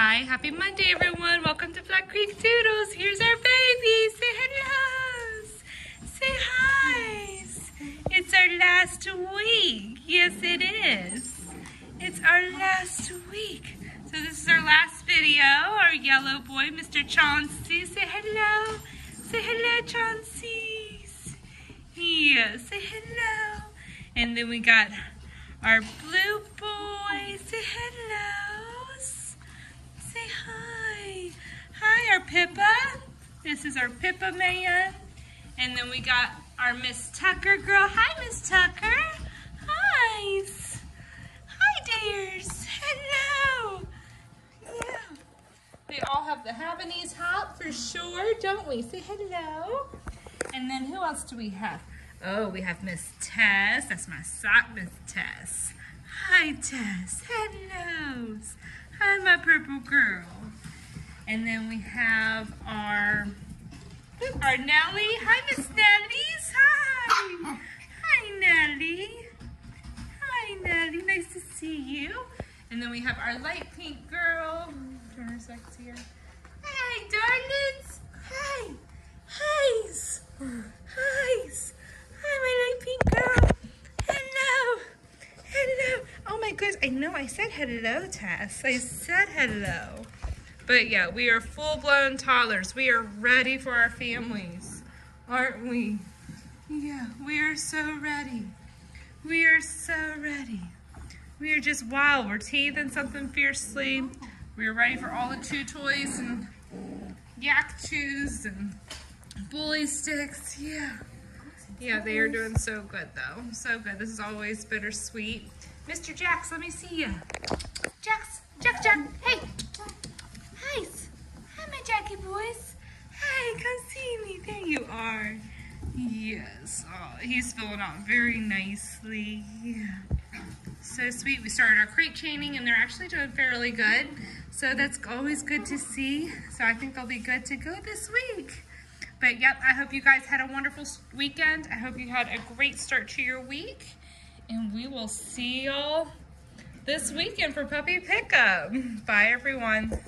Hi, happy Monday, everyone. Welcome to Black Creek Doodles. Here's our baby. Say hello. Say hi. It's our last week. Yes, it is. It's our last week. So this is our last video. Our yellow boy, Mr. Chauncey. Say hello. Say hello, Chauncey. Yeah, say hello. And then we got our blue boy. Say hello. Say hi. Hi, our Pippa. This is our Pippa man. And then we got our Miss Tucker girl. Hi, Miss Tucker. Hi. Hi, dears. Hello. Yeah. They all have the Havanese hat for sure, don't we? Say hello. And then who else do we have? Oh, we have Miss Tess. That's my sock, Miss Tess. Hi, Tess. Hello. Hi, my purple girl. And then we have our our Nellie. Hi, Miss Nellies. Hi. Hi, Nellie. Hi, Nellie. Nice to see you. And then we have our light pink girl. Turn her sexier. Hi, darlings. Hi. Hi's. Hi's. Hi, my light pink girl. Hello. Hello. Oh my goodness. I know I said hello, Tess. I said hello. But yeah, we are full-blown toddlers. We are ready for our families, aren't we? Yeah, we are so ready. We are so ready. We are just wild. We're teething something fiercely. We are ready for all the chew toys and yak chews and bully sticks. Yeah. Yeah, they are doing so good though. So good. This is always bittersweet. Mr. Jax, let me see you. Jax, Jax, Jax, hey. Boys. Hi, come see me. There you are. Yes. Oh, he's filling out very nicely. Yeah. So sweet. We started our crate chaining and they're actually doing fairly good. So that's always good to see. So I think they'll be good to go this week. But yep, I hope you guys had a wonderful weekend. I hope you had a great start to your week. And we will see y'all this weekend for puppy pickup. Bye, everyone.